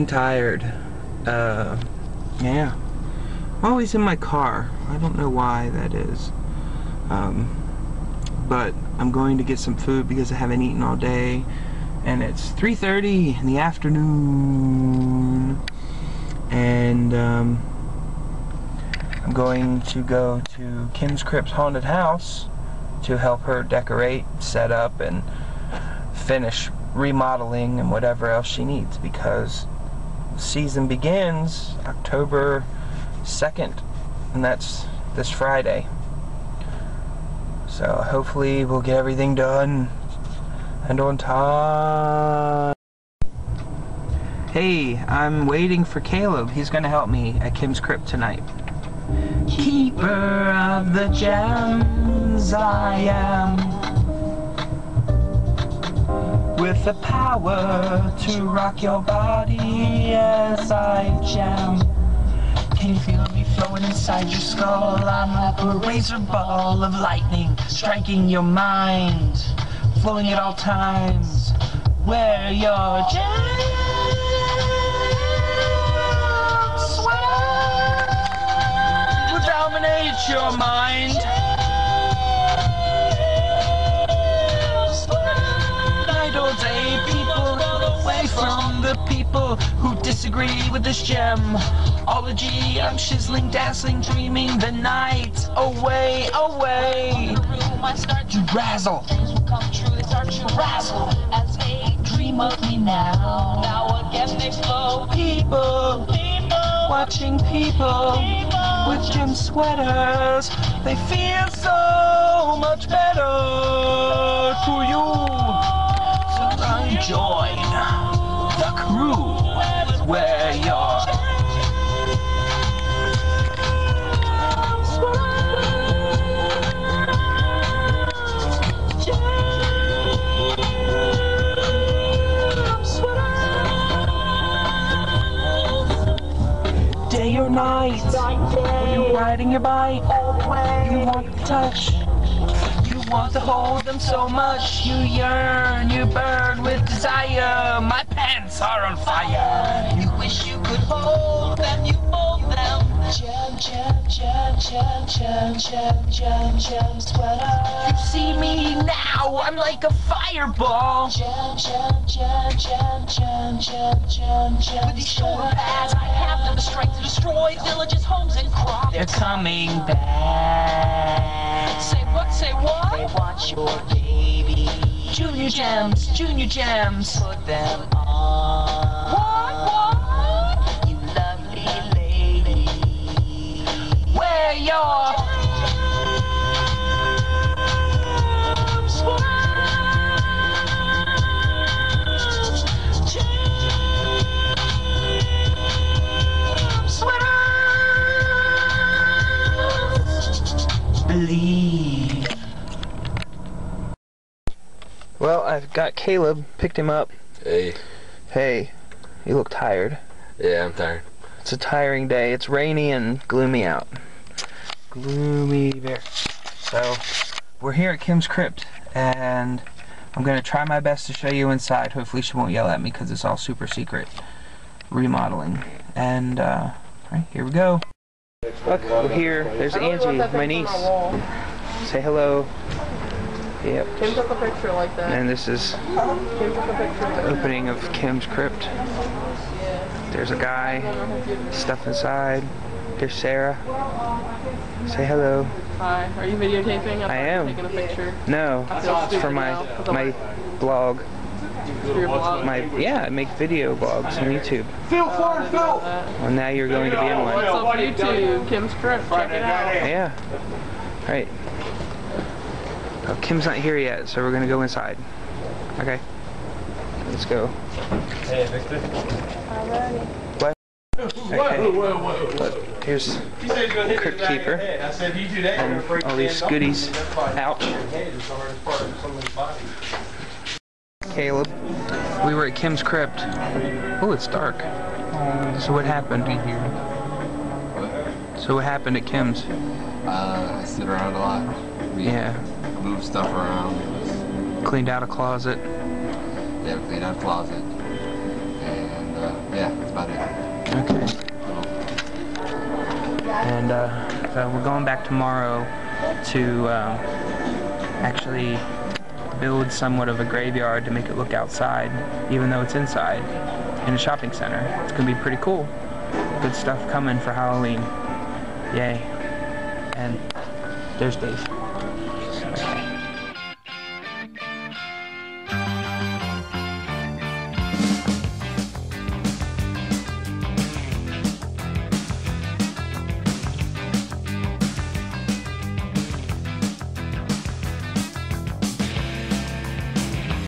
I'm tired. Uh, yeah. I'm always in my car. I don't know why that is. Um, but I'm going to get some food because I haven't eaten all day. And it's 3.30 in the afternoon. And, um, I'm going to go to Kim's Krypt Haunted House to help her decorate, set up, and finish remodeling and whatever else she needs because season begins October 2nd and that's this Friday. So hopefully we'll get everything done and on time. Hey, I'm waiting for Caleb. He's gonna help me at Kim's Krypt tonight. Keeper of the gems I am With the power to rock your body as I jam. Can you feel me flowing inside your skull? I'm like a razor ball of lightning Striking your mind Flowing at all times Where your will dominate your mind disagree with this gem. Ology, I'm chiseling, dazzling, dreaming the night away, away. To razzle, things will come true. They start to razzle as they dream of me now. Now again they flow. people People, watching people people. with gem sweaters. They feel so Day or night, when you're riding your bike, you want to touch. You want to hold them so much, you yearn, you burn with desire. My pants are on fire. You wish you could hold them, you hold them. Jam, jam, jam, jam, jam, jam, jam, jam, sweater. You see me now, I'm like a fireball. Jam, jam, jam, jam, jam, jam, jam, jam, With these shoulder sweater. pads, I have the strength to destroy villages, homes, and crops. They're coming back. Say what, say what? They want your baby. Junior gems, junior gems. Put them on. What, what? You lovely lady. Where you're. Believe. Well, I've got Caleb, picked him up. Hey, Hey, you look tired. yeah, I'm tired. It's a tiring day. It's rainy and gloomy out. Gloomy bear. So, we're here at Kim's Krypt, and I'm gonna try my best to show you inside. Hopefully, she won't yell at me because it's all super secret remodeling. And, uh, right, here we go. Look, we're here. There's Angie, my niece. Say hello. Yep. Kim took a picture like that. And this is Kim took a picture like the opening of Kim's Krypt. There's a guy, stuff inside. There's Sarah. Say hello. Hi, are you videotaping? I you were am. Taking a picture No, it's for my I'm my blog. For your blog. My yeah, I make video blogs on YouTube. Feel Phil, Phil, Well, now you're going to be in What's one. up YouTube? Kim's Krypt, check it out. Yeah. All right. Oh, Kim's not here yet, so we're gonna go inside. Okay. Let's go. Hey, Victor. What? Whoa, whoa, whoa. Look, here's You said you're gonna Crypt the back of your keeper. I said, you do that, And all these goodies. off. That's probably Ouch. Caleb. We were at Kim's Krypt. Oh, it's dark. So what happened? So what happened at Kim's? Uh, I sit around a lot. We Yeah. move stuff around. Cleaned out a closet. Yeah, clean out a closet. And uh, yeah, that's about it. Okay. And uh, so we're going back tomorrow to um, actually build somewhat of a graveyard to make it look outside, even though it's inside in a shopping center. It's gonna be pretty cool. Good stuff coming for Halloween. Yay. And there's Dave.